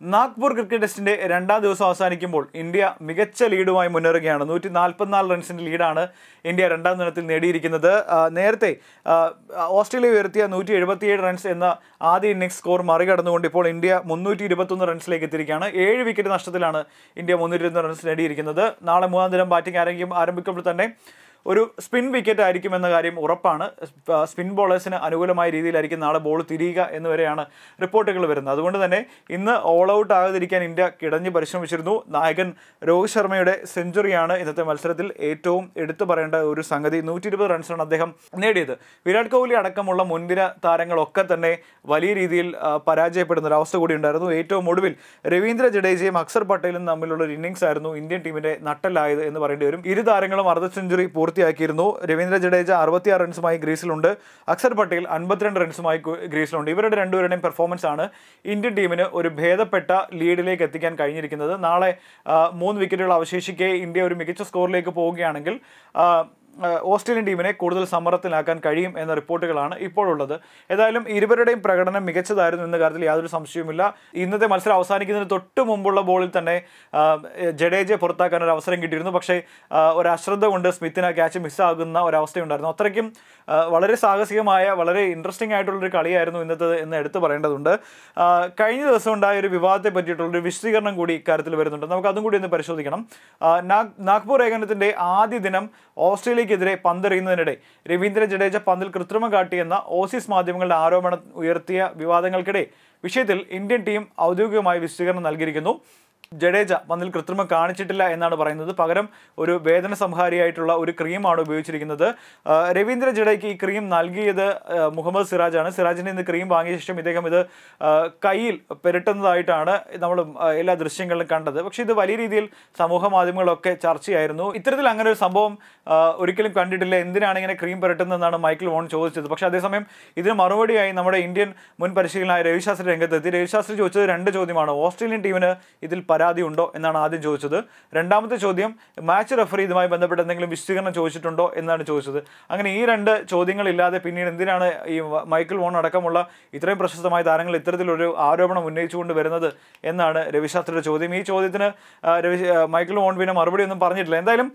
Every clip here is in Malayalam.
നാഗ്പൂർ ക്രിക്കറ്റ് ടെസ്റ്റിന്റെ രണ്ടാം ദിവസം അവസാനിക്കുമ്പോൾ ഇന്ത്യ മികച്ച ലീഡുമായി മുന്നേറുകയാണ്. നൂറ്റി നാൽപ്പത്തിനാല് റൺസിന്റെ ലീഡാണ് ഇന്ത്യ രണ്ടാം ദിനത്തിൽ നേടിയിരിക്കുന്നത്. നേരത്തെ ഓസ്ട്രേലിയ ഉയർത്തിയ നൂറ്റി എഴുപത്തിയേഴ് റൺസ് എന്ന ആദ്യ ഇന്നിംഗ്സ് സ്കോർ മറികടന്നുകൊണ്ട് ഇപ്പോൾ ഇന്ത്യ മുന്നൂറ്റി ഇരുപത്തൊന്ന് റൺസിലേക്ക് എത്തിയിരിക്കുകയാണ്. ഏഴ് വിക്കറ്റ് നഷ്ടത്തിലാണ് ഇന്ത്യ മുന്നൂറ്റി റൺസ് നേടിയിരിക്കുന്നത്. നാളെ മൂന്നാം ദിനം ബാറ്റിംഗ് ആരംഭിക്കും ആരംഭിക്കുമ്പോൾ തന്നെ ഒരു സ്പിൻ വിക്കറ്റ് ആയിരിക്കും എന്ന കാര്യം ഉറപ്പാണ്. സ്പിൻ ബോളേഴ്സിന് അനുകൂലമായ രീതിയിലായിരിക്കും നാളെ ബോൾ തിരിയുക എന്ന് വരെയാണ് റിപ്പോർട്ടുകൾ വരുന്നത്. അതുകൊണ്ട് തന്നെ ഇന്ന് ഓൾ ഔട്ട് ആകാതിരിക്കാൻ ഇന്ത്യ കിടഞ്ഞ് പരിശ്രമിച്ചിരുന്നു. നായകൻ രോഹിത് ശർമ്മയുടെ സെഞ്ചുറിയാണ് ഇന്നത്തെ മത്സരത്തിൽ ഏറ്റവും എടുത്തു പറയേണ്ട ഒരു സംഗതി. നൂറ്റി ഇരുപത് റൺസാണ് അദ്ദേഹം നേടിയത്. വിരാട് കോഹ്ലി അടക്കമുള്ള മുൻനിര താരങ്ങളൊക്കെ തന്നെ വലിയ രീതിയിൽ പരാജയപ്പെടുന്ന ഒരു അവസ്ഥ കൂടി ഉണ്ടായിരുന്നു. ഏറ്റവും ഒടുവിൽ രവീന്ദ്ര ജഡേജയും അക്സർ പട്ടേലും തമ്മിലുള്ള ഒരു ഇന്നിംഗ്സ് ആയിരുന്നു ഇന്ത്യൻ ടീമിന്റെ നട്ടലായത് എന്ന് പറയേണ്ടി വരും. ഇരു താരങ്ങളും അർദ്ധ സെഞ്ചുറി പൂർത്തിയാക്കിയിരുന്നു. രവീന്ദ്ര ജഡേജ അറുപത്തിയാറ് റൺസുമായി ഗ്രീസിലുണ്ട്. അക്സർ പട്ടേൽ അൻപത്തിരണ്ട് റൺസുമായി ഗ്രീസിലുണ്ട്. ഇവരുടെ രണ്ടുപേരുടെയും പെർഫോമൻസ് ആണ് ഇന്ത്യൻ ടീമിന് ഒരു ഭേദപ്പെട്ട ലീഡിലേക്ക് എത്തിക്കാൻ കഴിഞ്ഞിരിക്കുന്നത്. നാളെ മൂന്ന് വിക്കറ്റുകൾ അവശേഷിക്കെ ഇന്ത്യ ഒരു മികച്ച സ്കോറിലേക്ക് പോവുകയാണെങ്കിൽ ഓസ്ട്രേലിയൻ ടീമിനെ കൂടുതൽ സമ്മർദ്ദത്തിലാക്കാൻ കഴിയും എന്ന റിപ്പോർട്ടുകളാണ് ഇപ്പോഴുള്ളത്. ഏതായാലും ഇരുവരുടെയും പ്രകടനം മികച്ചതായിരുന്നു എന്ന കാര്യത്തിൽ യാതൊരു സംശയവുമില്ല. ഇന്നത്തെ മത്സരം അവസാനിക്കുന്നതിന് തൊട്ട് മുമ്പുള്ള ബോളിൽ തന്നെ ജഡേജയെ പുറത്താക്കാൻ ഒരു അവസരം കിട്ടിയിരുന്നു. പക്ഷേ ഒരു അശ്രദ്ധ കൊണ്ട് സ്മിത്തിന് ക്യാച്ച് മിസ്സാകുന്ന ഒരവസ്ഥയുണ്ടായിരുന്നു. അത്രയ്ക്കും വളരെ സാഹസികമായ വളരെ ഇൻട്രസ്റ്റിംഗ് ആയിട്ടുള്ളൊരു കളിയായിരുന്നു ഇന്നത്തെ എന്ന് എടുത്തു പറയേണ്ടതുണ്ട്. കഴിഞ്ഞ ദിവസം ഉണ്ടായ ഒരു വിവാദത്തെ പറ്റിയിട്ടുള്ളൊരു വിശദീകരണം കൂടി ഇക്കാര്യത്തിൽ വരുന്നുണ്ട്. നമുക്ക് അതും കൂടി ഒന്ന് പരിശോധിക്കണം. നാഗ്- നാഗ്പൂർ ഏകനത്തിന്റെ ആദ്യ ദിനം ഓസ്ട്രേലിയക്കെതിരെ പന്തെറിയുന്നതിനിടെ രവീന്ദ്ര ജഡേജ പന്തിൽ കൃത്രിമം കാട്ടിയെന്ന ഓസീസ് മാധ്യമങ്ങളുടെ ആരോപണം ഉയർത്തിയ വിവാദങ്ങൾക്കിടെ വിഷയത്തിൽ ഇന്ത്യൻ ടീം ഔദ്യോഗികമായി വിശദീകരണം നൽകിയിരിക്കുന്നു. ജഡേജ പന്തിൽ കൃത്രിമം കാണിച്ചിട്ടില്ല എന്നാണ് പറയുന്നത്. പകരം ഒരു വേദന സംഹാരിയായിട്ടുള്ള ഒരു ക്രീമാണ് ഉപയോഗിച്ചിരിക്കുന്നത്. രവീന്ദ്ര ജഡേജയ്ക്ക് ഈ ക്രീം നൽകിയത് മുഹമ്മദ് സിറാജാണ് സിറാജിന്റെ ഇന്ന് ക്രീം വാങ്ങിയ ശേഷം ഇദ്ദേഹം ഇത് കയ്യിൽ പെരട്ടുന്നതായിട്ടാണ് നമ്മൾ എല്ലാ ദൃശ്യങ്ങളിലും കണ്ടത്. പക്ഷേ ഇത് വലിയ രീതിയിൽ സമൂഹ മാധ്യമങ്ങളൊക്കെ ചർച്ചയായിരുന്നു. ഇത്തരത്തിൽ അങ്ങനെ ഒരു സംഭവം ഒരിക്കലും കണ്ടിട്ടില്ല. എന്തിനാണ് ഇങ്ങനെ ക്രീം പെരട്ടുന്നതെന്നാണ് മൈക്കിൾ വോൺ ചോദിച്ചത്. പക്ഷേ അതേസമയം ഇതിന് മറുപടിയായി നമ്മുടെ ഇന്ത്യൻ മുൻ പരിശീലനായ രവിശാസ്ത്രി രംഗത്തെത്തി. രവിശാസ്ത്രി ചോദിച്ചത് രണ്ട് ചോദ്യമാണ്. ഓസ്ട്രേലിയൻ ടീമിന് ഇതിൽ പരാതി ഉണ്ടോ എന്നാണ് ആദ്യം ചോദിച്ചത്. രണ്ടാമത്തെ ചോദ്യം മാച്ച് റെഫറി ഇതുമായി ബന്ധപ്പെട്ട് എന്തെങ്കിലും വിശദീകരണം ചോദിച്ചിട്ടുണ്ടോ എന്നാണ് ചോദിച്ചത്. അങ്ങനെ ഈ രണ്ട് ചോദ്യങ്ങളില്ലാതെ പിന്നീട് എന്തിനാണ് ഈ മൈക്കിൾ വോൺ അടക്കമുള്ള ഇത്രയും പ്രശസ്തമായ താരങ്ങൾ ഇത്തരത്തിലൊരു ആരോപണം ഉന്നയിച്ചുകൊണ്ട് വരുന്നത് എന്നാണ് രവിശാസ്ത്രിയുടെ ചോദ്യം. ഈ ചോദ്യത്തിന് രവി മൈക്കിൾ വോൺ പിന്നെ മറുപടി ഒന്നും പറഞ്ഞിട്ടില്ല. എന്തായാലും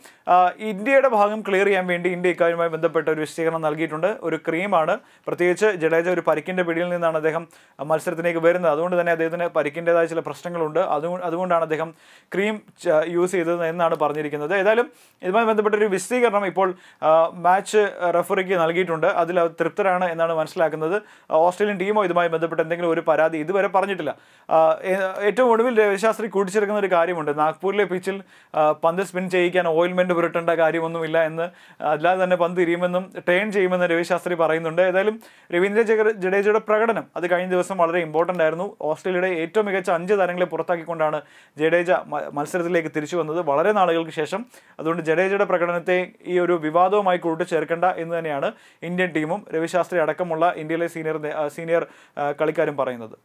ഇന്ത്യയുടെ ഭാഗം ക്ലിയർ ചെയ്യാൻ വേണ്ടി ഇന്ത്യ ഇക്കാര്യവുമായി ബന്ധപ്പെട്ട ഒരു വിശദീകരണം നൽകിയിട്ടുണ്ട്. ഒരു ക്രീമാണ്. പ്രത്യേകിച്ച് ജഡേജ ഒരു പരിക്കിന്റെ പിടിയിൽ നിന്നാണ് അദ്ദേഹം മത്സരത്തിലേക്ക് വരുന്നത്. അതുകൊണ്ട് തന്നെ അദ്ദേഹത്തിന് പരിക്കിന്റെതായ ചില പ്രശ്നങ്ങളുണ്ട്. അതുകൊണ്ട് അതുകൊണ്ട് അതുകൊണ്ടാണ് അദ്ദേഹം ക്രീം യൂസ് ചെയ്തത് എന്നാണ് പറഞ്ഞിരിക്കുന്നത്. ഏതായാലും ഇതുമായി ബന്ധപ്പെട്ട ഒരു വിശദീകരണം ഇപ്പോൾ മാച്ച് റെഫറിക്ക് നൽകിയിട്ടുണ്ട്. അതിൽ തൃപ്തരാണ് എന്നാണ് മനസ്സിലാക്കുന്നത്. ഓസ്ട്രേലിയൻ ടീമോ ഇതുമായി ബന്ധപ്പെട്ട് എന്തെങ്കിലും ഒരു പരാതി ഇതുവരെ പറഞ്ഞിട്ടില്ല. ഏറ്റവും ഒടുവിൽ രവിശാസ്ത്രി കൂട്ടിച്ചേർക്കുന്ന ഒരു കാര്യമുണ്ട്. നാഗ്പൂരിലെ പിച്ചിൽ പന്ത് സ്പിൻ ചെയ്യിക്കാൻ ഓയിൽമെന്റ് പുരട്ടേണ്ട കാര്യമൊന്നുമില്ല എന്ന് അല്ലാതെ തന്നെ പന്ത് തിരിയുമെന്നും ടേൺ ചെയ്യുമെന്ന് രവിശാസ്ത്രി പറയുന്നുണ്ട്. ഏതായാലും രവീന്ദ്ര ജഡേജയുടെ പ്രകടനം അത് കഴിഞ്ഞ ദിവസം വളരെ ഇമ്പോർട്ടന്റ് ആയിരുന്നു. ഓസ്ട്രേലിയയുടെ ഏറ്റവും മികച്ച അഞ്ച് താരങ്ങളെ പുറത്താക്കിക്കൊണ്ടാണ് ജഡേജ മത്സരത്തിലേക്ക് തിരിച്ചു വന്നത് വളരെ നാളുകൾക്ക് ശേഷം. അതുകൊണ്ട് ജഡേജയുടെ പ്രകടനത്തെ ഈ ഒരു വിവാദവുമായി കൂട്ടിച്ചേർക്കേണ്ട എന്ന് തന്നെയാണ് ഇന്ത്യൻ ടീമും രവിശാസ്ത്രി അടക്കമുള്ള ഇന്ത്യയിലെ സീനിയർ സീനിയർ കളിക്കാരും പറയുന്നത്.